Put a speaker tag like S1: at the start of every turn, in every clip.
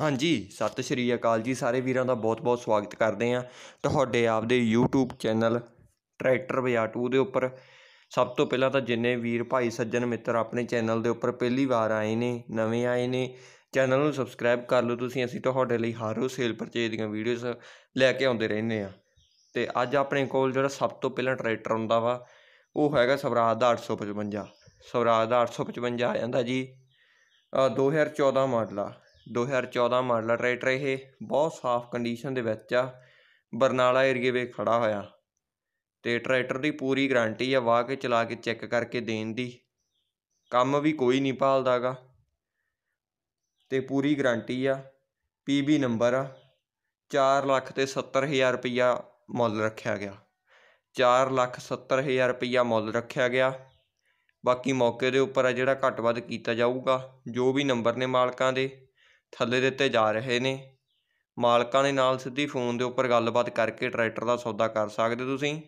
S1: ਹਾਂਜੀ, ਸਤਿ ਸ਼੍ਰੀ ਅਕਾਲ ਜੀ ਸਾਰੇ ਵੀਰਾਂ ਦਾ ਬਹੁਤ-ਬਹੁਤ ਸਵਾਗਤ ਕਰਦੇ ਆਂ ਤੁਹਾਡੇ ਆਪਦੇ YouTube ਚੈਨਲ ਟਰੈਕਟਰ ਬਾਜ਼ਾਰ 2 ਦੇ ਉੱਪਰ। ਸਭ ਤੋਂ ਪਹਿਲਾਂ ਤਾਂ ਜਿੰਨੇ ਵੀਰ ਭਾਈ ਸੱਜਣ ਮਿੱਤਰ ਆਪਣੇ ਚੈਨਲ ਦੇ ਉੱਪਰ ਪਹਿਲੀ ਵਾਰ ਆਏ ਨੇ, ਨਵੇਂ ਆਏ ਨੇ, ਚੈਨਲ ਨੂੰ ਸਬਸਕ੍ਰਾਈਬ ਕਰ ਲਓ ਤੁਸੀਂ, ਅਸੀਂ ਤੁਹਾਡੇ ਲਈ ਹਰ ਰੋਜ਼ ਸੇਲ ਪਰਚੇਜ ਦੀਆਂ ਵੀਡੀਓਜ਼ ਲੈ ਕੇ ਆਉਂਦੇ ਰਹਿੰਦੇ ਆ ਤੇ ਅੱਜ ਆਪਣੇ ਕੋਲ ਜਿਹੜਾ ਸਭ ਤੋਂ ਪਹਿਲਾਂ ਟਰੈਕਟਰ ਹੁੰਦਾ ਵਾ, ਉਹ ਹੈਗਾ ਸਵਰਾਜ ਦਾ 855 ਸਵਰਾਜ ਦਾ 855 ਆ ਜਾਂਦਾ ਜੀ। ਅ 2014 ਮਾਡਲ ਆ। 2014 ਮਾਡਲ ਟਰੈਕਟਰ ਇਹ ਬਹੁਤ ਸਾਫ਼ ਕੰਡੀਸ਼ਨ ਦੇ ਵਿੱਚ ਆ। ਬਰਨਾਲਾ ਏਰੀਏ ਵਿੱਚ ਖੜਾ ਹੋਇਆ। ਤੇ ਟਰੈਕਟਰ ਦੀ ਪੂਰੀ ਗਾਰੰਟੀ ਆ, ਵਾਹ ਕੇ ਚਲਾ ਕੇ ਚੈੱਕ ਕਰਕੇ ਦੇਣ ਦੀ। ਕੰਮ ਵੀ ਕੋਈ ਨਹੀਂ ਭਾਲਦਾਗਾ ਤੇ ਪੂਰੀ ਗਾਰੰਟੀ ਆ ਪੀਬੀ ਨੰਬਰ ਆ। 4 ਲੱਖ ਤੇ 70000 ਰੁਪਈਆ ਮੁੱਲ ਰੱਖਿਆ ਗਿਆ। 4 ਲੱਖ 70000 ਰੁਪਈਆ ਮੁੱਲ ਰੱਖਿਆ ਗਿਆ। ਬਾਕੀ ਮੌਕੇ ਦੇ ਉੱਪਰ ਆ ਜਿਹੜਾ ਘੱਟ ਵੱਧ ਕੀਤਾ ਜਾਊਗਾ, ਜੋ ਵੀ ਨੰਬਰ ਨੇ ਮਾਲਕਾਂ ਦੇ। ਥੱਲੇ ਦਿੱਤੇ ਜਾ ਰਹੇ ਨੇ। ਮਾਲਕਾਂ ਦੇ ਨਾਲ ਸਿੱਧੀ ਫੋਨ ਦੇ ਉੱਪਰ ਗੱਲਬਾਤ ਕਰਕੇ ਟਰੈਕਟਰ ਦਾ ਸੌਦਾ ਕਰ ਸਕਦੇ ਤੁਸੀਂ?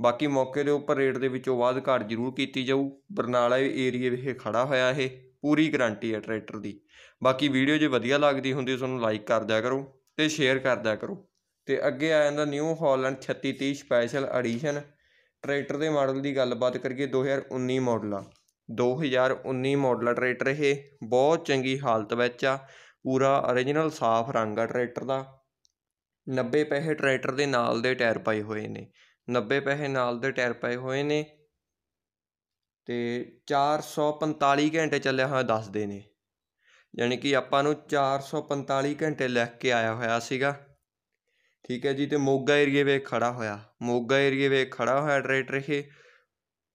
S1: ਬਾਕੀ ਮੌਕੇ ਦੇ ਉੱਪਰ ਰੇਟ ਦੇ ਵਿੱਚੋਂ ਬਾਅਦ ਘੱਟ ਜ਼ਰੂਰ ਕੀਤੀ ਜਾਊ। ਬਰਨਾਲਾ ਏਰੀਏ ਵਿਖੇ ਖੜਾ ਹੋਇਆ ਇਹ। ਪੂਰੀ ਗਾਰੰਟੀ ਹੈ ਟਰੈਕਟਰ ਦੀ। ਬਾਕੀ ਵੀਡੀਓ ਜੇ ਵਧੀਆ ਲੱਗਦੀ ਹੁੰਦੀ ਤੁਹਾਨੂੰ ਲਾਈਕ ਕਰ ਦਿਆ ਕਰੋ ਤੇ ਸ਼ੇਅਰ ਕਰ ਦਿਆ ਕਰੋ। ਤੇ ਅੱਗੇ ਆ ਜਾਂਦਾ New Holland 3630 special edition. Tractor ਦੇ ਮਾਡਲ ਦੀ ਗੱਲਬਾਤ ਕਰੀਏ 2019 ਮਾਡਲ। ਆ 2019 ਮਾਡਲ ਟਰੈਕਟਰ ਇਹ ਬਹੁਤ ਚੰਗੀ ਹਾਲਤ ਵਿੱਚ ਆ, ਪੂਰਾ ਓਰੀਜਨਲ ਸਾਫ਼ ਰੰਗ ਆ ਟਰੈਕਟਰ ਦਾ। 90 ਪੈਸੇ ਟਰੈਕਟਰ ਦੇ ਨਾਲ ਦੇ ਟਾਇਰ ਪਾਏ ਹੋਏ ਨੇ। 90 ਪੈਸੇ ਨਾਲ ਦੇ ਟਾਇਰ ਪਏ ਹੋਏ ਨੇ ਅਤੇ ਚਾਰ ਸੌ ਪੰਤਾਲੀ ਘੰਟੇ ਚੱਲਿਆ ਹੋਇਆ ਦੱਸਦੇ ਨੇ। ਯਾਨੀ ਕਿ ਆਪਾਂ ਨੂੰ 445 ਘੰਟੇ ਲੈ ਕੇ ਆਇਆ ਹੋਇਆ ਸੀਗਾ। ਠੀਕ ਹੈ ਜੀ ਅਤੇ ਮੋਗਾ ਏਰੀਏ ਵਿੱਚ ਖੜਾ ਹੋਇਆ। ਮੋਗਾ ਏਰੀਏ ਵਿੱਚ ਖੜਾ ਹੋਇਆ ਟਰੈਕਟਰ ਇਹ।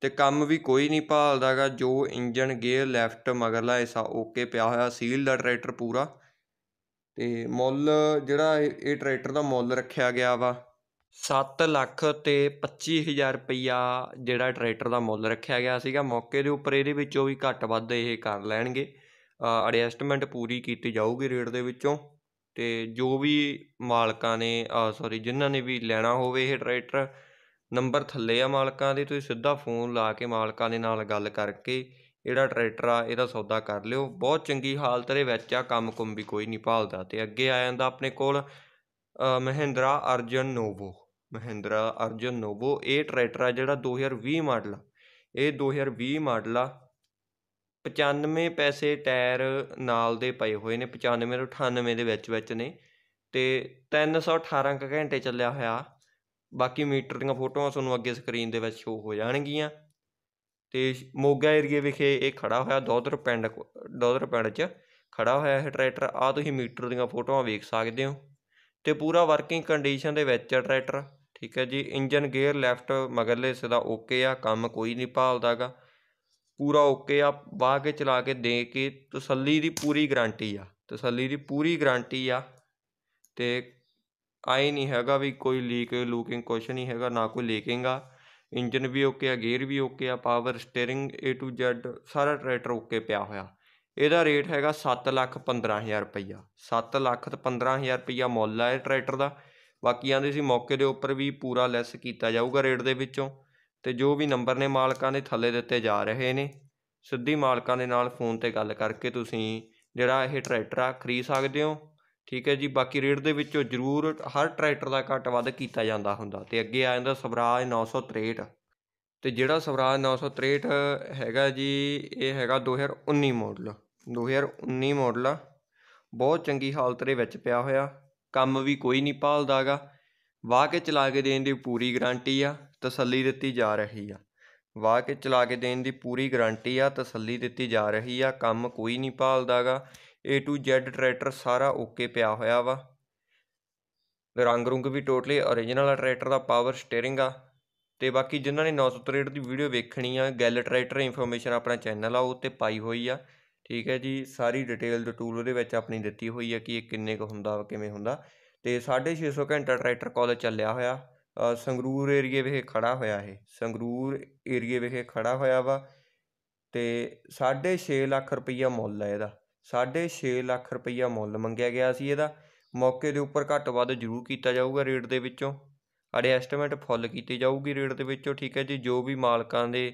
S1: ਅਤੇ ਕੰਮ ਵੀ ਕੋਈ ਨਹੀਂ ਭਾਲਦਾ ਗਾ ਜੋ ਇੰਜਣ ਗੇਅਰ ਲੈਫਟ ਮਗਰਲਾ ਹਿੱਸਾ ਓਕੇ ਪਿਆ ਹੋਇਆ, ਸੀਲ ਦਾ ਟਰੈਕਟਰ ਪੂਰਾ। ਅਤੇ ਮੁੱਲ ਜਿਹੜਾ ਇਹ ਟਰੈਕਟਰ ਦਾ ਮੁੱਲ ਰੱਖਿਆ ਗਿਆ ਵਾ, ਸੱਤ ਲੱਖ ਤੇ 25000 ਰੁਪਈਆ ਜਿਹੜਾ ਟਰੈਕਟਰ ਦਾ ਮੁੱਲ ਰੱਖਿਆ ਗਿਆ ਸੀਗਾ। ਮੌਕੇ ਦੇ ਉੱਪਰ ਇਹਦੇ ਵਿੱਚੋਂ ਵੀ ਘੱਟ ਵੱਧ ਇਹ ਕਰ ਲੈਣਗੇ। ਐਡਜਸਟਮੈਂਟ ਪੂਰੀ ਕੀਤੀ ਜਾਊਗੀ ਰੇਟ ਦੇ ਵਿੱਚੋਂ। ਤੇ ਜੋ ਵੀ ਮਾਲਕਾਂ ਨੇ ਸੌਰੀ ਜਿਨ੍ਹਾਂ ਨੇ ਵੀ ਲੈਣਾ ਹੋਵੇ ਇਹ ਟਰੈਕਟਰ ਨੰਬਰ ਥੱਲੇ ਆ ਮਾਲਕਾਂ ਦੇ, ਤੁਸੀਂ ਸਿੱਧਾ ਫੋਨ ਲਾ ਕੇ ਮਾਲਕਾਂ ਦੇ ਨਾਲ ਗੱਲ ਕਰਕੇ ਜਿਹੜਾ ਟਰੈਕਟਰ ਆ, ਇਹਦਾ ਸੌਦਾ ਕਰ ਲਿਓ। ਬਹੁਤ ਚੰਗੀ ਹਾਲਤ ਦੇ ਵਿੱਚ ਆ, ਕੰਮ ਕੁੰਮ ਵੀ ਕੋਈ ਨਹੀਂ ਭਾਲਦਾ ਤੇ ਅੱਗੇ ਆ ਜਾਂਦਾ ਆਪਣੇ ਕੋਲ ਮਹਿੰਦਰਾ ਅਰਜਨ ਨੋਵੋ। ਮਹਿੰਦਰਾ ਅਰਜਨ ਨੋਵੋ, ਇਹ ਟਰੈਕਟਰ ਆ ਜਿਹੜਾ 2020 ਮਾਡਲ ਇਹ 2020 ਮਾਡਲ ਆ। 95 ਪੈਸੇ ਟਾਇਰ ਨਾਲ ਦੇ ਪਏ ਹੋਏ ਨੇ 95 ਤੋਂ 98 ਦੇ ਵਿੱਚ ਵਿੱਚ ਨੇ ਤੇ 318 ਘੰਟੇ ਚੱਲਿਆ ਹੋਇਆ। ਬਾਕੀ ਮੀਟਰ ਦੀਆਂ ਫੋਟੋਆਂ ਤੁਹਾਨੂੰ ਅੱਗੇ ਸਕਰੀਨ ਦੇ ਵਿੱਚ ਸ਼ੋ ਹੋ ਜਾਣਗੀਆਂ। ਤੇ ਮੋਗਾ ਏਰੀਏ ਵਿਖੇ ਇਹ ਖੜਾ ਹੋਇਆ, ਦੋਦਰ ਪਿੰਡ ਦੋਦਰ ਪਿੰਡ 'ਚ ਖੜਾ ਹੋਇਆ ਇਹ ਟਰੈਕਟਰ ਆ ਤੁਸੀਂ ਮੀਟਰ ਦੀਆਂ ਫੋਟੋਆਂ ਵੇਖ ਸਕਦੇ ਹੋ। ਤੇ ਪੂਰਾ ਵਰਕਿੰਗ ਕੰਡੀਸ਼ਨ ਦੇ ਵਿੱਚ ਆ ਟਰੈਕਟਰ ਠੀਕ ਹੈ ਜੀ। ਇੰਜਨ ਗੇਅਰ ਲੈਫਟ ਮਗਰਲੇ ਹਿੱਸੇ ਦਾ ਓਕੇ ਆ, ਕੰਮ ਕੋਈ ਨਹੀਂ ਭਾਲਦਾਗਾ। ਪੂਰਾ ਓਕੇ ਆ, ਵਾਹ ਕੇ ਚਲਾ ਕੇ ਦੇ ਕੇ ਤਸੱਲੀ ਦੀ ਪੂਰੀ ਗਾਰੰਟੀ ਆ। ਤਸੱਲੀ ਦੀ ਪੂਰੀ ਗਾਰੰਟੀ ਆ। ਤੇ ਆਏ ਨਹੀਂ ਹੈਗਾ ਵੀ ਕੋਈ ਲੀਕ ਲੂਕਿੰਗ ਕੁਛ ਨਹੀਂ ਹੈਗਾ, ਨਾ ਕੋਈ ਲੀਕਿੰਗ ਆ। ਇੰਜਨ ਵੀ ਓਕੇ ਆ ਗੇਅਰ ਵੀ ਓਕੇ ਆ power steering A to Z ਸਾਰਾ ਟਰੈਕਟਰ ਓਕੇ ਪਿਆ ਹੋਇਆ। ਇਹਦਾ ਰੇਟ ਹੈਗਾ 7 ਲੱਖ 15000 ਰੁਪਈਆ। 7 ਲੱਖ ਤੇ 15000 ਰੁਪਈਆ ਮੁੱਲ ਆ ਇਹ ਟਰੈਕਟਰ ਦਾ। ਬਾਕੀ ਆਂਦੇ ਸੀ ਮੌਕੇ ਦੇ ਉੱਪਰ ਵੀ ਪੂਰਾ ਲੈਸ ਕੀਤਾ ਜਾਊਗਾ ਰੇਟ ਦੇ ਵਿੱਚੋਂ। ਤੇ ਜੋ ਵੀ ਨੰਬਰ ਨੇ ਮਾਲਕਾਂ ਦੇ ਥੱਲੇ ਦਿੱਤੇ ਜਾ ਰਹੇ ਨੇ। ਸਿੱਧੀ ਮਾਲਕਾਂ ਦੇ ਨਾਲ ਫੋਨ ਤੇ ਗੱਲ ਕਰਕੇ ਤੁਸੀਂ ਜਿਹੜਾ ਇਹ ਟਰੈਕਟਰ ਆ ਖਰੀਦ ਸਕਦੇ ਹੋ। ਠੀਕ ਹੈ ਜੀ, ਬਾਕੀ ਰੇਟ ਦੇ ਵਿੱਚੋਂ ਜ਼ਰੂਰ ਹਰ ਟਰੈਕਟਰ ਦਾ ਘੱਟ ਵੱਧ ਕੀਤਾ ਜਾਂਦਾ ਹੁੰਦਾ ਅਤੇ ਅੱਗੇ ਆ ਜਾਂਦਾ ਸਵਰਾਜ ਨੌ ਸੌ 963 ਅਤੇ ਜਿਹੜਾ ਸਵਰਾਜ 963 ਹੈਗਾ ਜੀ, ਇਹ ਹੈਗਾ 2019 ਮਾਡਲ 2019 ਮਾਡਲ ਆ, ਬਹੁਤ ਚੰਗੀ ਹਾਲਤ ਦੇ ਵਿੱਚ ਪਿਆ ਹੋਇਆ, ਕੰਮ ਵੀ ਕੋਈ ਨਹੀਂ ਭਾਲਦਾ ਗਾ। ਵਾਹ ਕੇ ਚਲਾ ਕੇ ਦੇਣ ਦੀ ਪੂਰੀ ਗਾਰੰਟੀ ਆ, ਤਸੱਲੀ ਦਿੱਤੀ ਜਾ ਰਹੀ ਆ। ਵਾਹ ਕੇ ਚਲਾ ਕੇ ਦੇਣ ਦੀ ਪੂਰੀ ਗਾਰੰਟੀ ਆ, ਤਸੱਲੀ ਦਿੱਤੀ ਜਾ ਰਹੀ ਆ, ਕੰਮ ਕੋਈ ਨਹੀਂ ਭਾਲਦਾ ਗਾ। ਏ ਟੂ Z ਟਰੈਕਟਰ ਸਾਰਾ ਓਕੇ ਪਿਆ ਹੋਇਆ ਵਾ। ਰੰਗ ਰੁੰਗ ਵੀ ਟੋਟਲੀ origignal ਆ ਟਰੈਕਟਰ ਦਾ ਪਾਵਰ ਸਟੀਅਰਿੰਗ ਆ। ਤੇ ਬਾਕੀ ਜਿਨ੍ਹਾਂ ਨੇ 963 ਦੀ ਵੀਡੀਓ ਵੇਖਣੀ ਆ ਗੱਲ ਟਰੈਕਟਰ ਇਨਫੋਰਮੇਸ਼ਨ ਆਪਣਾ ਚੈਨਲ ਆ, ਉਹ ਤੇ ਪਾਈ ਹੋਈ ਆ। ਠੀਕ ਹੈ ਜੀ, ਸਾਰੀ ਡਿਟੇਲ ਦੇ ਉਹਦੇ ਵਿੱਚ ਆਪਣੀ ਦਿੱਤੀ ਹੋਈ ਆ ਕਿ ਇਹ ਕਿੰਨੇ ਕੁ ਹੁੰਦਾ, ਕਿਵੇਂ ਹੁੰਦਾ। ਤੇ 650 ਘੰਟਾ ਟਰੈਕਟਰ ਕਾਲਜ ਚੱਲਿਆ ਹੋਇਆ। ਸੰਗਰੂਰ ਏਰੀਏ ਵਿਖੇ ਖੜਾ ਹੋਇਆ ਇਹ। ਸੰਗਰੂਰ ਏਰੀਏ ਵਿਖੇ ਖੜਾ ਹੋਇਆ ਵਾ। ਤੇ 6.5 ਲੱਖ ਰੁਪਈਆ ਮੁੱਲ ਹੈ ਇਹਦਾ। 6.5 ਲੱਖ ਰੁਪਈਆ ਮੁੱਲ ਮੰਗਿਆ ਗਿਆ ਸੀ ਇਹਦਾ। ਮੌਕੇ ਦੇ ਉੱਪਰ ਘੱਟ ਵੱਧ ਜ਼ਰੂਰ ਕੀਤਾ ਜਾਊਗਾ ਰੇਟ ਦੇ ਵਿੱਚੋਂ। ਅੜੇ ਫੁੱਲ ਕੀਤੀ ਜਾਊਗੀ ਰੇਟ ਦੇ ਵਿੱਚੋਂ, ਠੀਕ ਹੈ ਜੀ? ਜੋ ਵੀ ਮਾਲਕਾਂ ਦੇ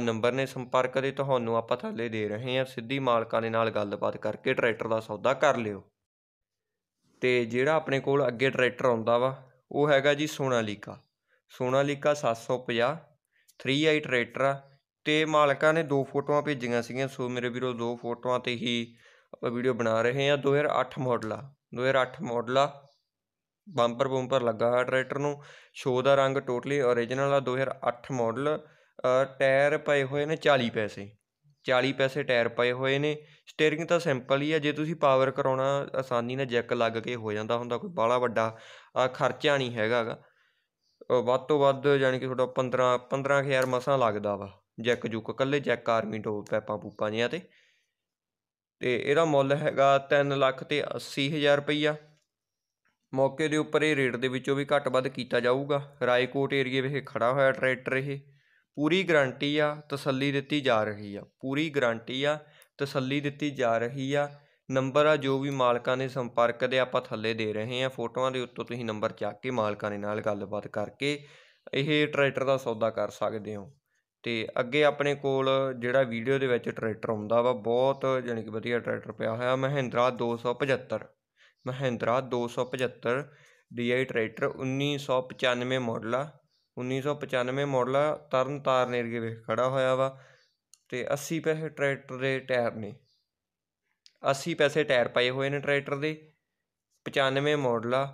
S1: ਨੰਬਰ ਨੇ ਸੰਪਰਕ ਦੇ, ਤੁਹਾਨੂੰ ਆਪਾਂ ਥੱਲੇ ਦੇ ਰਹੇ ਹਾਂ। ਸਿੱਧੀ ਮਾਲਕਾਂ ਦੇ ਨਾਲ ਗੱਲਬਾਤ ਕਰਕੇ ਟਰੈਕਟਰ ਦਾ ਸੌਦਾ ਕਰ ਲਿਓ। ਤੇ ਜਿਹੜਾ ਆਪਣੇ ਕੋਲ ਅੱਗੇ ਟਰੈਕਟਰ ਆਉਂਦਾ ਵਾ, ਉਹ ਹੈਗਾ ਜੀ ਸੋਨਾਲੀਕਾ। ਸੋਨਾਲੀਕਾ 750 3i ਟਰੈਕਟਰ ਆ। ਤੇ ਮਾਲਕਾਂ ਨੇ ਦੋ ਫੋਟੋਆਂ ਭੇਜੀਆਂ ਸੀਗੀਆਂ, ਸੋ ਮੇਰੇ ਵੀਰੋ ਦੋ ਫੋਟੋਆਂ ਤੇ ਹੀ ਆਪਾਂ ਵੀਡੀਓ ਬਣਾ ਰਹੇ ਹਾਂ। 2008 ਮਾਡਲ ਆ। 2008 ਮਾਡਲ ਆ। ਬੰਪਰ ਬੰਪਰ ਲੱਗਾ ਹੋਇਆ ਟਰੈਕਟਰ ਨੂੰ। ਸ਼ੋ ਦਾ ਰੰਗ ਟੋਟਲੀ ਓਰੀਜਨਲ ਆ। 2008 ਮਾਡਲ ਟਾਇਰ ਪਏ ਹੋਏ ਨੇ 40 ਪੈਸੇ। 40 ਪੈਸੇ ਟਾਇਰ ਪਏ ਹੋਏ ਨੇ। ਸਟੀਅਰਿੰਗ ਤਾਂ ਸਿੰਪਲ ਹੀ ਆ। ਜੇ ਤੁਸੀਂ ਪਾਵਰ ਕਰਾਉਣਾ ਆਸਾਨੀ ਨਾਲ ਜੈਕ ਲੱਗ ਕੇ ਹੋ ਜਾਂਦਾ ਹੁੰਦਾ, ਕੋਈ ਬਾਹਲਾ ਵੱਡਾ ਖਰਚਾ ਨਹੀਂ ਹੈਗਾਗਾ ਵੱਧ ਤੋਂ ਵੱਧ ਯਾਨੀ ਕਿ ਤੁਹਾਡਾ 15 15000 ਮਸਾਂ ਲੱਗਦਾ ਵਾ। ਜੈਕ ਜੁਕ ਕੱਲੇ ਜੈਕ ਆਰਮੀ ਟੋਪ ਪੈਪਾਂ ਪੂਪਾਂ ਜਿਹੀਆਂ ਤੇ। ਤੇ ਇਹਦਾ ਮੁੱਲ ਹੈਗਾ 3 ਲੱਖ ਤੇ 80000 ਰੁਪਈਆ। ਮੌਕੇ ਦੇ ਉੱਪਰ ਇਹ ਰੇਟ ਦੇ ਵਿੱਚੋਂ ਵੀ ਘੱਟ ਵੱਧ ਕੀਤਾ ਜਾਊਗਾ। ਰਾਏਕੋਟ ਏਰੀਏ ਵਿੱਚ ਖੜਾ ਹੋਇਆ ਟਰੈਕਟਰ ਇਹ। ਪੂਰੀ ਗਾਰੰਟੀ ਆ, ਤਸੱਲੀ ਦਿੱਤੀ ਜਾ ਰਹੀ ਆ। ਪੂਰੀ ਗਾਰੰਟੀ ਆ, ਤਸੱਲੀ ਦਿੱਤੀ ਜਾ ਰਹੀ ਆ। ਨੰਬਰ ਆ ਜੋ ਵੀ ਮਾਲਕਾਂ ਨੇ ਸੰਪਰਕ ਦੇ ਆਪਾਂ ਥੱਲੇ ਦੇ ਰਹੇ ਆ। ਫੋਟੋਆਂ ਦੇ ਉੱਤੋਂ ਤੁਸੀਂ ਨੰਬਰ ਚੱਕ ਕੇ ਮਾਲਕਾਂ ਦੇ ਨਾਲ ਗੱਲਬਾਤ ਕਰਕੇ ਇਹ ਟਰੈਕਟਰ ਦਾ ਸੌਦਾ ਕਰ ਸਕਦੇ ਹੋ। ਅਤੇ ਅੱਗੇ ਆਪਣੇ ਕੋਲ ਜਿਹੜਾ ਵੀਡੀਓ ਦੇ ਵਿੱਚ ਟਰੈਕਟਰ ਆਉਂਦਾ ਵਾ, ਬਹੁਤ ਜਾਣੀ ਕਿ ਵਧੀਆ ਟਰੈਕਟਰ ਪਿਆ ਹੋਇਆ ਮਹਿੰਦਰਾ 275 ਮਹਿੰਦਰਾ ਦੋ ਸੌ ਪੰਝੱਤਰ ਡੀ ਆਈ ਟਰੈਕਟਰ 1995 ਮਾਡਲ ਆ 1995 ਮਾਡਲ ਆ, ਤਰਨ ਤਾਰਨ ਏਰੀਏ ਵਿੱਚ ਖੜਾ ਹੋਇਆ ਵਾ ਅਤੇ ਅੱਸੀ ਪੈਸੇ ਟਰੈਕਟਰ ਦੇ ਟਾਇਰ ਨੇ। 80 ਪੈਸੇ ਟਾਇਰ ਪਏ ਹੋਏ ਨੇ ਟਰੈਕਟਰ ਦੇ 95 ਮਾਡਲ ਆ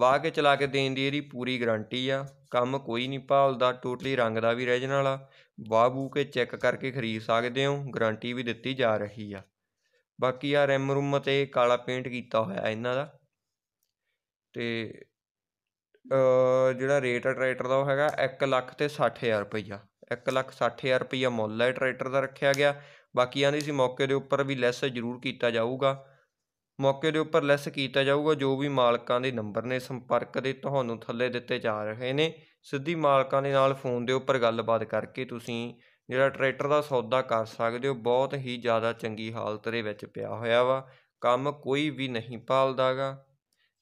S1: ਵਾਹ ਕੇ ਚਲਾ ਕੇ ਦੇਣ ਦੀ ਇਹਦੀ ਪੂਰੀ ਗਾਰੰਟੀ ਆ। ਕੰਮ ਕੋਈ ਨਹੀਂ ਭਾਲਦਾ ਟੋਟਲੀ ਰੰਗ ਦਾ ਵੀ ਰੀਜਨਲ ਵਾਲਾ। ਵਾਹ ਬੂ ਕੇ ਚੈੱਕ ਕਰਕੇ ਖਰੀਦ ਸਕਦੇ ਹੋ ਗਾਰੰਟੀ ਵੀ ਦਿੱਤੀ ਜਾ ਰਹੀ ਆ। ਬਾਕੀ ਆ ਰੈਮ ਰੂਮ ਤੇ ਕਾਲਾ ਪੇਂਟ ਕੀਤਾ ਹੋਇਆ ਇਹਨਾਂ ਦਾ। ਤੇ ਜਿਹੜਾ ਰੇਟ ਆ ਟਰੈਕਟਰ ਦਾ ਉਹ ਹੈਗਾ 1 ਲੱਖ ਤੇ 60000 ਰੁਪਈਆ। 1 ਲੱਖ 60000 ਰੁਪਈਆ ਮੁੱਲ ਹੈ ਟਰੈਕਟਰ ਦਾ ਰੱਖਿਆ ਗਿਆ। ਬਾਕੀ ਆਂਦੀ ਸੀ ਮੌਕੇ ਦੇ ਉੱਪਰ ਵੀ ਲੈਸ ਜ਼ਰੂਰ ਕੀਤਾ ਜਾਊਗਾ। ਮੌਕੇ ਦੇ ਉੱਪਰ ਲੈਸ ਕੀਤਾ ਜਾਊਗਾ, ਜੋ ਵੀ ਮਾਲਕਾਂ ਦੇ ਨੰਬਰ ਨੇ ਸੰਪਰਕ ਦੇ ਤੁਹਾਨੂੰ ਥੱਲੇ ਦਿੱਤੇ ਜਾ ਰਹੇ ਨੇ। ਸਿੱਧੀ ਮਾਲਕਾਂ ਦੇ ਨਾਲ ਫੋਨ ਦੇ ਉੱਪਰ ਗੱਲਬਾਤ ਕਰਕੇ ਤੁਸੀਂ ਜਿਹੜਾ ਟਰੈਕਟਰ ਦਾ ਸੌਦਾ ਕਰ ਸਕਦੇ ਹੋ, ਬਹੁਤ ਹੀ ਜ਼ਿਆਦਾ ਚੰਗੀ ਹਾਲਤ ਦੇ ਵਿੱਚ ਪਿਆ ਹੋਇਆ ਵਾ। ਕੰਮ ਕੋਈ ਵੀ ਨਹੀਂ ਭਾਲਦਾਗਾ।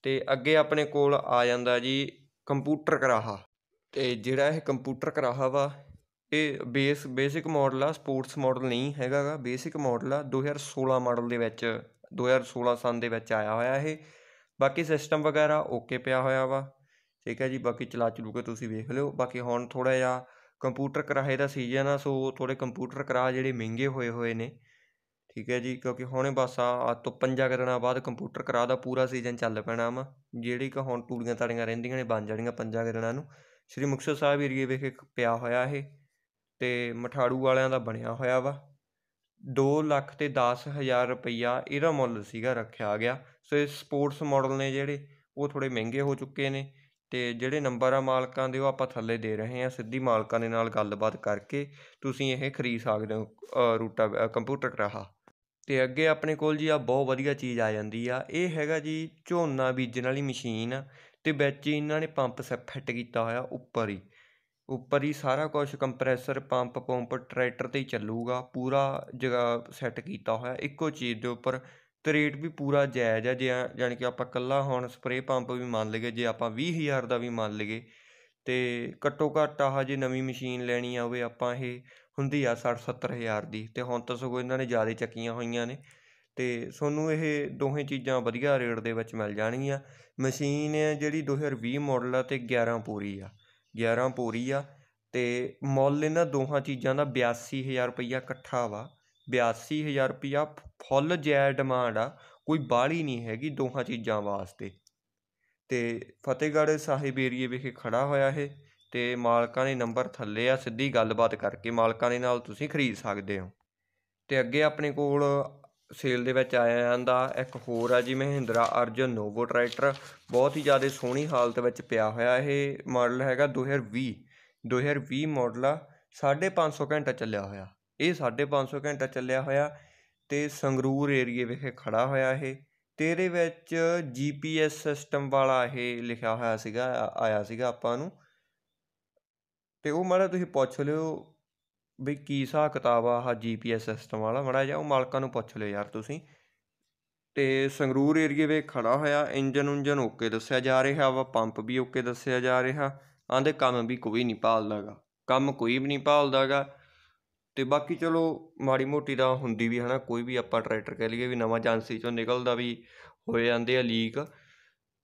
S1: ਤੇ ਅੱਗੇ ਆਪਣੇ ਕੋਲ ਆ ਜਾਂਦਾ ਜੀ ਕੰਪਿਊਟਰ ਕਰਾਹਾ। ਤੇ ਜਿਹੜਾ ਇਹ ਕੰਪਿਊਟਰ ਕਰਾਹਾ ਵਾ, ਇਹ ਬੇਸ, ਬੇਸਿਕ ਮਾਡਲ ਆ, ਸਪੋਰਟਸ ਮਾਡਲ ਨਹੀਂ ਹੈਗਾਗਾ। ਬੇਸਿਕ ਮਾਡਲ ਆ 2016 ਮਾਡਲ ਦੇ ਵਿੱਚ 2016 ਸਾਲ ਦੇ ਵਿੱਚ ਆਇਆ ਹੋਇਆ ਇਹ। ਬਾਕੀ ਸਿਸਟਮ ਵਗੈਰਾ ਓਕੇ ਪਿਆ ਹੋਇਆ ਵਾ। ਠੀਕ ਹੈ ਜੀ, ਬਾਕੀ ਚਲਾ ਚਲੂ ਕੇ ਤੁਸੀਂ ਵੇਖ ਲਿਓ। ਬਾਕੀ ਹੁਣ ਥੋੜਾ ਜਿਹਾ ਕੰਪਿਊਟਰ ਕਰਾਹੇ ਦਾ ਸੀਜ਼ਨ ਆ, ਸੋ ਥੋੜੇ ਕੰਪਿਊਟਰ ਕਰਾਹ ਜਿਹੜੇ ਮਹਿੰਗੇ ਹੋਏ ਹੋਏ ਨੇ। ਠੀਕ ਹੈ ਜੀ, ਕਿਉਂਕਿ ਹੁਣੇ ਬਸ ਆ ਤੋਂ ਪੰਜਾਂ ਦਿਨਾਂ ਬਾਅਦ ਕੰਪਿਊਟਰ ਕਰਾਹ ਦਾ ਪੂਰਾ ਸੀਜ਼ਨ ਚੱਲ ਪੈਣਾ ਵਾ। ਜਿਹੜੀ ਕਿ ਹੁਣ ਤੂੜੀਆਂ ਤਾੜੀਆਂ ਰਹਿੰਦੀਆਂ ਨੇ, ਬਣ ਜਾਣੀਆਂ ਪੰਜਾਂ ਦਿਨਾਂ ਨੂੰ। ਸ਼੍ਰੀ ਮੁਕਤਸਰ ਸਾਹਿਬ ਏਰੀਏ ਵਿਖੇ ਪਿਆ ਹੋਇਆ ਇਹ ਤੇ ਮਠਾੜੂ ਵਾਲਿਆਂ ਦਾ ਬਣਿਆ ਹੋਇਆ ਵਾ। ਦੋ ਲੱਖ ਅਤੇ ਦਸ ਹਜ਼ਾਰ ਰੁਪਈਆ ਇਹਦਾ ਮੁੱਲ ਸੀਗਾ ਰੱਖਿਆ ਗਿਆ। ਸੋ ਇਹ ਸਪੋਰਟਸ ਮਾਡਲ ਨੇ ਜਿਹੜੇ, ਉਹ ਥੋੜ੍ਹੇ ਮਹਿੰਗੇ ਹੋ ਚੁੱਕੇ ਨੇ ਅਤੇ ਜਿਹੜੇ ਨੰਬਰ ਆ ਮਾਲਕਾਂ ਦੇ, ਉਹ ਆਪਾਂ ਥੱਲੇ ਦੇ ਰਹੇ ਹਾਂ। ਸਿੱਧੀ ਮਾਲਕਾਂ ਦੇ ਨਾਲ ਗੱਲਬਾਤ ਕਰਕੇ ਤੁਸੀਂ ਇਹ ਖਰੀਦ ਸਕਦੇ ਹੋ ਰੂਟਾ ਕੰਪਿਊਟਰ ਕਰਾਹਾ ਅਤੇ ਅੱਗੇ ਆਪਣੇ ਕੋਲ ਜੀ ਆ ਬਹੁਤ ਵਧੀਆ ਚੀਜ਼ ਆ ਜਾਂਦੀ ਆ। ਇਹ ਹੈਗਾ ਜੀ ਝੋਨਾ ਬੀਜਣ ਵਾਲੀ ਮਸ਼ੀਨ ਆ ਅਤੇ ਵਿੱਚ ਇਹਨਾਂ ਨੇ ਪੰਪ ਫਿੱਟ ਕੀਤਾ ਹੋਇਆ ਉੱਪਰ ਹੀ। ਉੱਪਰ ਹੀ ਸਾਰਾ ਕੁਛ ਕੰਪਰੈਸਰ ਪੰਪ ਪੰਪ ਟਰੈਕਟਰ ਤੇ ਹੀ ਚੱਲੂਗਾ। ਪੂਰਾ ਜਗ੍ਹਾ ਸੈੱਟ ਕੀਤਾ ਹੋਇਆ, ਇੱਕੋ ਚੀਜ਼ ਦੇ ਉੱਪਰ। ਅਤੇ ਰੇਟ ਵੀ ਪੂਰਾ ਜਾਇਜ਼ ਹੈ ਜੇ ਜਾਣੀ ਕਿ ਆਪਾਂ ਇਕੱਲਾ ਹੁਣ ਸਪਰੇਅ ਪੰਪ ਵੀ ਮੰਨ ਲਈਏ, ਜੇ ਆਪਾਂ ਵੀਹ ਹਜ਼ਾਰ ਦਾ ਵੀ ਮੰਨ ਲਈਏ, ਤੇ ਘੱਟੋ ਘੱਟ ਆਹ ਜੇ ਨਵੀਂ ਮਸ਼ੀਨ ਲੈਣੀ ਆਵੇ ਆਪਾਂ ਇਹ ਹੁੰਦੀ ਆ ਸੱਠ ਸੱਤਰ ਹਜ਼ਾਰ ਦੀ। ਅਤੇ ਹੁਣ ਤਾਂ ਸਗੋਂ ਇਹਨਾਂ ਨੇ ਜ਼ਿਆਦਾ ਚੱਕੀਆਂ ਹੋਈਆਂ ਨੇ। ਅਤੇ ਤੁਹਾਨੂੰ ਇਹ ਦੋਹੇ ਚੀਜ਼ਾਂ ਵਧੀਆ ਰੇਟ ਦੇ ਵਿੱਚ ਮਿਲ ਜਾਣਗੀਆਂ। ਮਸ਼ੀਨ ਜਿਹੜੀ 2020 ਮਾਡਲ ਆ ਅਤੇ 11 ਪੂਰੀ ਆ। 11 ਪੂਰੀ ਆ ਅਤੇ ਮੁੱਲ ਇਹਨਾਂ ਦੋਹਾਂ ਚੀਜ਼ਾਂ ਦਾ ਬਿਆਸੀ ਹਜ਼ਾਰ ਰੁਪਈਆ ਇਕੱਠਾ ਵਾ। ਬਿਆਸੀ ਹਜ਼ਾਰ ਰੁਪਈਆ ਫੁੱਲ ਜੈ ਡਿਮਾਂਡ ਆ, ਕੋਈ ਬਾਹਲੀ ਨਹੀਂ ਹੈਗੀ ਦੋਹਾਂ ਚੀਜ਼ਾਂ ਵਾਸਤੇ। ਅਤੇ ਫਤਿਹਗੜ੍ਹ ਸਾਹਿਬ ਏਰੀਏ ਵਿਖੇ ਖੜਾ ਹੋਇਆ ਇਹ ਅਤੇ ਮਾਲਕਾਂ ਦੇ ਨੰਬਰ ਥੱਲੇ ਆ, ਸਿੱਧੀ ਗੱਲਬਾਤ ਕਰਕੇ ਮਾਲਕਾਂ ਦੇ ਨਾਲ ਤੁਸੀਂ ਖਰੀਦ ਸਕਦੇ ਹੋ। ਅਤੇ ਅੱਗੇ ਆਪਣੇ ਕੋਲ ਸੇਲ ਦੇ ਵਿੱਚ ਆਇਆ ਜਾਂਦਾ ਇੱਕ ਹੋਰ ਆ ਜੀ ਮਹਿੰਦਰਾ ਅਰਜਨ ਨੋਵੋ ਟਰੈਕਟਰ ਬਹੁਤ ਹੀ ਜ਼ਿਆਦਾ ਸੋਹਣੀ ਹਾਲਤ ਵਿੱਚ ਪਿਆ ਹੋਇਆ ਇਹ ਮਾਡਲ ਹੈਗਾ 2020 2020 ਮਾਡਲ ਆ 550 ਘੰਟਾ ਚੱਲਿਆ ਹੋਇਆ। ਇਹ 550 ਘੰਟਾ ਚੱਲਿਆ ਹੋਇਆ ਤੇ ਸੰਗਰੂਰ ਏਰੀਏ ਵਿਖੇ ਖੜਾ ਹੋਇਆ ਇਹ। ਤੇ ਇਹਦੇ ਵਿੱਚ ਜੀਪੀਐਸ ਸਿਸਟਮ ਵਾਲਾ ਇਹ ਲਿਖਿਆ ਹੋਇਆ ਸੀਗਾ, ਆਇਆ ਸੀਗਾ ਆਪਾਂ ਨੂੰ। ਤੇ ਉਹ ਮਾੜਾ ਤੁਸੀਂ ਪੁੱਛ ਲਿਓ ਵੀ ਕੀ ਹਿਸਾਬ ਕਿਤਾਬ ਆ ਆਹ ਜੀਪੀਐਸ ਸਿਸਟਮ ਵਾਲਾ? ਮਾੜਾ ਜਿਹਾ ਉਹ ਮਾਲਕਾਂ ਨੂੰ ਪੁੱਛ ਲਿਓ ਯਾਰ ਤੁਸੀਂ। ਤੇ ਸੰਗਰੂਰ ਏਰੀਏ ਵਿੱਚ ਖੜਾ ਹੋਇਆ ਇੰਜਨ ਉਂਜਨ ਓਕੇ ਦੱਸਿਆ ਜਾ ਰਿਹਾ ਵਾ ਪੰਪ ਵੀ ਓਕੇ ਦੱਸਿਆ ਜਾ ਰਿਹਾ। ਆਂਦੇ ਕੰਮ ਵੀ ਕੋਈ ਨਹੀਂ ਭਾਲਦਾਗਾ ਕੰਮ ਕੋਈ ਵੀ ਨਹੀਂ ਭਾਲਦਾਗਾ ਤੇ ਬਾਕੀ ਚਲੋ, ਮਾੜੀ ਮੋਟੀ ਦਾ ਹੁੰਦੀ ਵੀ ਹਨਾ, ਕੋਈ ਵੀ ਆਪਾਂ ਟਰੈਕਟਰ ਕਹਿ ਲਈਏ ਵੀ ਨਵਾਂ ਏਜੰਸੀ ਚੋਂ ਨਿਕਲਦਾ ਵੀ ਹੋ ਜਾਂਦੇ ਆ ਲੀਕ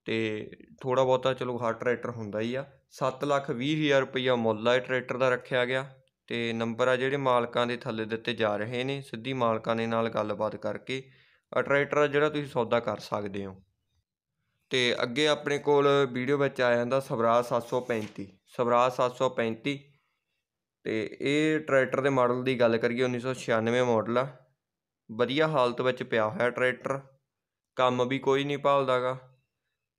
S1: ਤੇ ਥੋੜਾ ਬਹੁਤਾ ਚਲੋ, ਹਰ ਟਰੈਕਟਰ ਹੁੰਦਾ ਹੀ ਆ। 7 ਲੱਖ 20 ਹਜ਼ਾਰ ਰੁਪਈਆ ਮੁੱਲ ਆ ਟਰੈਕਟਰ ਦਾ ਰੱਖਿਆ ਗਿਆ। ਅਤੇ ਨੰਬਰ ਆ ਜਿਹੜੇ ਮਾਲਕਾਂ ਦੇ ਥੱਲੇ ਦਿੱਤੇ ਜਾ ਰਹੇ ਨੇ, ਸਿੱਧੀ ਮਾਲਕਾਂ ਦੇ ਨਾਲ ਗੱਲਬਾਤ ਕਰਕੇ ਆ ਟਰੈਕਟਰ ਆ ਜਿਹੜਾ ਤੁਸੀਂ ਸੌਦਾ ਕਰ ਸਕਦੇ ਹੋ। ਤੇ ਅੱਗੇ ਆਪਣੇ ਕੋਲ ਵੀਡੀਓ ਵਿੱਚ ਆ ਜਾਂਦਾ ਸਵਰਾਜ 735 ਸਵਰਾਜ 735 ਤੇ ਇਹ ਟਰੈਕਟਰ ਦੇ ਮਾਡਲ ਦੀ ਗੱਲ ਕਰੀਏ 1996 ਮਾਡਲ ਆ। ਵਧੀਆ ਹਾਲਤ ਵਿੱਚ ਪਿਆ ਹੋਇਆ ਟਰੈਕਟਰ, ਕੰਮ ਵੀ ਕੋਈ ਨਹੀਂ ਭਾਲਦਾਗਾ।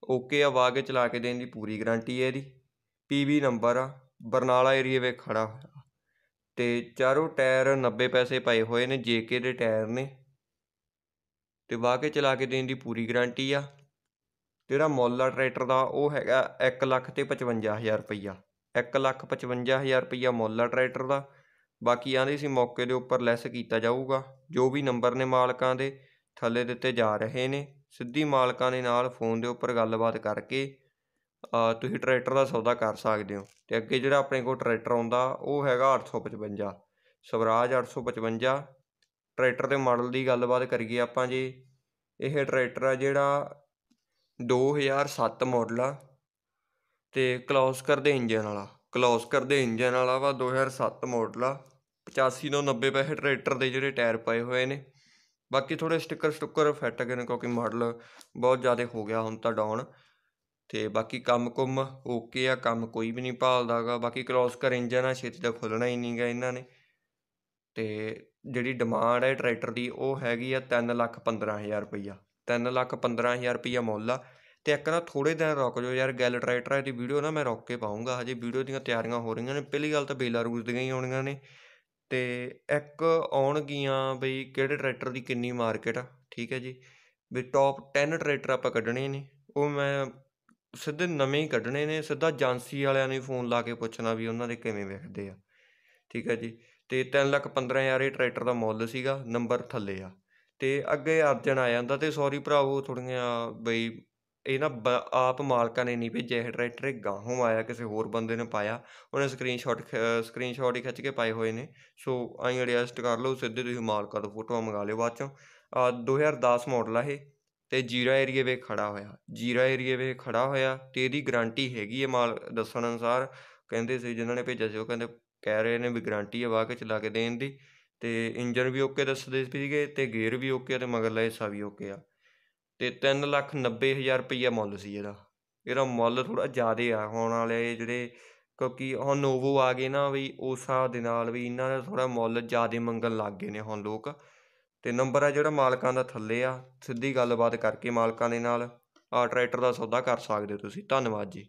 S1: ਓਕੇ ਆ, ਵਾਹ ਚਲਾ ਕੇ ਦੇਣ ਦੀ ਪੂਰੀ ਗਾਰੰਟੀ ਹੈ ਇਹਦੀ। ਪੀਵੀ ਨੰਬਰ ਆ, ਬਰਨਾਲਾ ਏਰੀਆ ਵਿੱਚ ਖੜਾ ਹੋਇਆ। ਅਤੇ ਚਾਰੋਂ ਟਾਇਰ 90 ਪੈਸੇ ਪਏ ਹੋਏ ਨੇ, ਜੇ ਕੇ ਦੇ ਟਾਇਰ ਨੇ। ਅਤੇ ਵਾਹ ਕੇ ਚਲਾ ਕੇ ਦੇਣ ਦੀ ਪੂਰੀ ਗਰੰਟੀ ਆ। ਜਿਹੜਾ ਮੁੱਲ ਆ ਟਰੈਕਟਰ ਦਾ ਉਹ ਹੈਗਾ 1 ਲੱਖ ਤੇ 55000 ਰੁਪਈਆ। 1 ਲੱਖ 55000 ਰੁਪਈਆ ਮੁੱਲ ਆ ਟਰੈਕਟਰ ਦਾ। ਬਾਕੀ ਆਂਦੇ ਸੀ ਮੌਕੇ ਦੇ ਉੱਪਰ ਲੈਸ ਕੀਤਾ ਜਾਊਗਾ। ਜੋ ਵੀ ਨੰਬਰ ਨੇ ਮਾਲਕਾਂ ਦੇ, ਥੱਲੇ ਦਿੱਤੇ ਜਾ ਰਹੇ ਨੇ। ਸਿੱਧੀ ਮਾਲਕਾਂ ਦੇ ਨਾਲ ਫੋਨ ਦੇ ਉੱਪਰ ਗੱਲਬਾਤ ਕਰਕੇ ਤੁਸੀਂ ਟਰੈਕਟਰ ਦਾ ਸੌਦਾ ਕਰ ਸਕਦੇ ਹੋ। ਅਤੇ ਅੱਗੇ ਜਿਹੜਾ ਆਪਣੇ ਕੋਲ ਟਰੈਕਟਰ ਆਉਂਦਾ, ਉਹ ਹੈਗਾ 855 ਸਵਰਾਜ 855 ਟਰੈਕਟਰ ਦੇ ਮਾਡਲ ਦੀ ਗੱਲਬਾਤ ਕਰੀਏ ਆਪਾਂ ਜੀ। ਇਹ ਟਰੈਕਟਰ ਆ ਜਿਹੜਾ 2007 ਮਾਡਲ ਆ ਅਤੇ ਕਲੌਸਕਰ ਦੇ ਇੰਜਨ ਵਾਲਾ। ਕਲੌਸਕਰ ਦੇ ਇੰਜਨ ਵਾਲਾ ਵਾ 2007 ਮਾਡਲ ਆ। 85 ਤੋਂ 90 ਪੈਸੇ ਟਰੈਕਟਰ ਦੇ ਜਿਹੜੇ ਟਾਇਰ ਪਏ ਹੋਏ ਨੇ। ਬਾਕੀ ਥੋੜੇ ਸਟicker ਸਟੁੱਕਰ ਫਿੱਟ ਗਏ ਨੇ ਕਿਉਂਕਿ ਮਾਡਲ ਬਹੁਤ ਜ਼ਿਆਦਾ ਹੋ ਗਿਆ ਹੁਣ ਤਾਂ ਡਾਊਨ ਤੇ ਬਾਕੀ ਕੰਮ ਕੁੰਮ ਓਕੇ ਆ, ਕੰਮ ਕੋਈ ਵੀ ਨਹੀਂ ਭਾਲਦਾਗਾ ਬਾਕੀ ਕਲੌਸਕਰ ਇੰਜਨ ਆ, ਛੇਤੀ ਤਾਂ ਖੁੱਲਣਾ ਹੀ ਨਹੀਂਗਾ ਇਹਨਾਂ ਨੇ। ਤੇ ਜਿਹੜੀ ਡਿਮਾਂਡ ਹੈ ਟਰੈਕਟਰ ਦੀ, ਉਹ ਹੈਗੀ ਆ 3 ਲੱਖ 15000 ਰੁਪਈਆ। 3 ਲੱਖ 15000 ਰੁਪਈਆ ਮੁੱਲ ਆ। ਤੇ ਇੱਕ ਨਾ ਥੋੜੇ ਦਿਨ ਰੁਕ ਜਾਓ ਯਾਰ ਗੈਲ ਟਰੈਕਟਰ ਦੀ ਵੀਡੀਓ ਨਾ ਮੈਂ ਰੁਕ ਕੇ ਪਾਉਂਗਾ ਹਜੇ ਵੀਡੀਓ ਦੀਆਂ ਤਿਆਰੀਆਂ ਹੋ ਰਹੀਆਂ ਨੇ। ਪਹਿਲੀ ਗੱਲ ਤਾਂ ਬੇਲਾਰੂਸ ਦੀਆਂ ਹੀ ਆਉਣੀਆਂ ਨੇ। ਤੇ ਇੱਕ ਆਉਣਗੀਆਂ ਬਈ ਕਿਹੜੇ ਟਰੈਕਟਰ ਦੀ ਕਿੰਨੀ ਮਾਰਕੀਟ ਆ, ਠੀਕ ਹੈ ਜੀ? ਵੀ ਟੌਪ 10 ਟਰੈਕਟਰ ਆਪਾਂ ਕੱਢਣੇ ਨੇ। ਉਹ ਮੈਂ ਸਿੱਧੇ ਨਵੇਂ ਹੀ ਕੱਢਣੇ ਨੇ, ਸਿੱਧਾ ਏਜੰਸੀ ਵਾਲਿਆਂ ਨੂੰ ਫੋਨ ਲਾ ਕੇ ਪੁੱਛਣਾ ਵੀ ਉਹਨਾਂ ਦੇ ਕਿਵੇਂ ਵਿਕਦੇ ਆ। ਠੀਕ ਹੈ ਜੀ? ਤੇ 3 ਲੱਖ 15000 ਇਹ ਟਰੈਕਟਰ ਦਾ ਮੁੱਲ ਸੀਗਾ, ਨੰਬਰ ਥੱਲੇ ਆ। ਤੇ ਅੱਗੇ ਅਰਜਨ ਆ ਜਾਂਦਾ ਤੇ ਸੌਰੀ ਭਰਾਵੋ ਥੋੜੀਆਂ ਬਈ ਇਹ ਨਾ ਆਪ ਮਾਲਕਾਂ ਨੇ ਨਹੀਂ ਭੇਜਿਆ ਇਹ ਟਰੈਕਟਰ, ਇਹ ਗਾਹੋਂ ਆਇਆ, ਕਿਸੇ ਹੋਰ ਬੰਦੇ ਨੇ ਪਾਇਆ। ਉਹਨੇ ਸਕਰੀਨਸ਼ਾਟ ਸਕਰੀਨਸ਼ਾਟ ਹੀ ਖਿੱਚ ਕੇ ਪਾਏ ਹੋਏ ਨੇ। ਸੋ ਆਈ ਐਡਜਸਟ ਕਰ ਲਓ, ਸਿੱਧੇ ਤੁਸੀਂ ਮਾਲਕਾਂ ਤੋਂ ਫੋਟੋਆਂ ਮੰਗਾ ਲਿਓ ਬਾਅਦ ਚੋਂ। 2010 ਮਾਡਲ ਆ ਇਹ। ਅਤੇ ਜੀਰਾ ਏਰੀਏ ਵਿੱਚ ਖੜ੍ਹਾ ਹੋਇਆ। ਜੀਰਾ ਏਰੀਏ ਵਿੱਚ ਖੜ੍ਹਾ ਹੋਇਆ ਅਤੇ ਇਹਦੀ ਗਰੰਟੀ ਹੈਗੀ ਹੈ ਮਾਲ ਦੱਸਣ ਅਨੁਸਾਰ। ਕਹਿੰਦੇ ਸੀ, ਜਿਨ੍ਹਾਂ ਨੇ ਭੇਜਿਆ ਸੀ, ਉਹ ਕਹਿੰਦੇ ਕਹਿ ਰਹੇ ਨੇ ਵੀ ਗਰੰਟੀ ਹੈ ਵਾਹ ਕੇ ਚਲਾ ਕੇ ਦੇਣ ਦੀ। ਅਤੇ ਇੰਜਨ ਵੀ ਓਕੇ ਦੱਸਦੇ ਸੀਗੇ ਅਤੇ ਗੇਅਰ ਵੀ ਓਕੇ ਆ ਅਤੇ ਮਗਰਲਾ ਹਿੱਸਾ ਵੀ ਓਕੇ ਆ। ਅਤੇ ਤਿੰਨ ਲੱਖ 90 ਹਜ਼ਾਰ ਰੁਪਈਆ ਮੁੱਲ ਸੀ ਇਹਦਾ। ਇਹਦਾ ਮੁੱਲ ਥੋੜ੍ਹਾ ਜ਼ਿਆਦਾ ਆ। ਹੁਣ ਵਾਲੇ ਜਿਹੜੇ ਕਿਉਂਕਿ ਹੁਣ ਨੋਵੋ ਆ ਗਏ ਨਾ ਵੀ ਉਸ ਹਿਸਾਬ ਦੇ ਨਾਲ ਵੀ ਇਹਨਾਂ ਦਾ ਥੋੜ੍ਹਾ ਮੁੱਲ ਜ਼ਿਆਦਾ ਮੰਗਣ ਲੱਗ ਗਏ ਨੇ ਹੁਣ ਲੋਕ। ਤੇ ਨੰਬਰ ਆ ਜਿਹੜਾ ਮਾਲਕਾਂ ਦਾ ਥੱਲੇ ਆ, ਸਿੱਧੀ ਗੱਲਬਾਤ ਕਰਕੇ ਮਾਲਕਾਂ ਦੇ ਨਾਲ ਆ ਟਰੈਕਟਰ ਦਾ ਸੌਦਾ ਕਰ ਸਕਦੇ ਹੋ ਤੁਸੀਂ। ਧੰਨਵਾਦ ਜੀ।